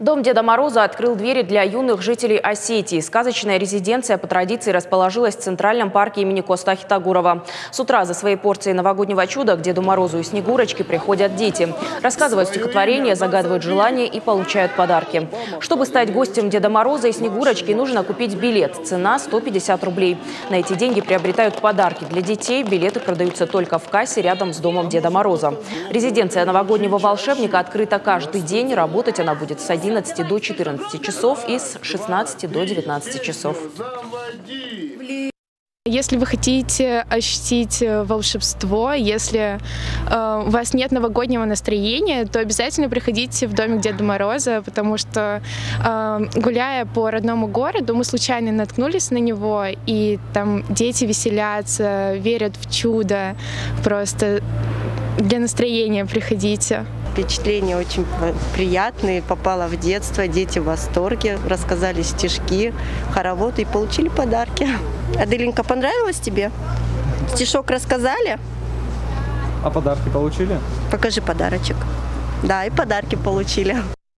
Дом Деда Мороза открыл двери для юных жителей Осетии. Сказочная резиденция по традиции расположилась в Центральном парке имени Коста Хитагурова. С утра за своей порцией новогоднего чуда к Деду Морозу и Снегурочке приходят дети. Рассказывают стихотворения, загадывают желания и получают подарки. Чтобы стать гостем Деда Мороза и Снегурочки, нужно купить билет. Цена 150 рублей. На эти деньги приобретают подарки для детей. Билеты продаются только в кассе рядом с домом Деда Мороза. Резиденция новогоднего волшебника открыта каждый день. Работать она будет с 11 до 14 часов и с 16 до 19 часов. Если вы хотите ощутить э, волшебство, если э, у вас нет новогоднего настроения, то обязательно приходите в домик Деда Мороза, потому что э, гуляя по родному городу, мы случайно наткнулись на него, и там дети веселятся, верят в чудо. Просто для настроения приходите. Впечатления очень приятные. Попала в детство, дети в восторге. Рассказали стишки, хоровод и получили подарки. Аделинка, понравилось тебе? Стишок рассказали? А подарки получили? Покажи подарочек. Да, и подарки получили.